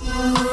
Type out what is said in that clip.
Ooh.